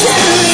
you.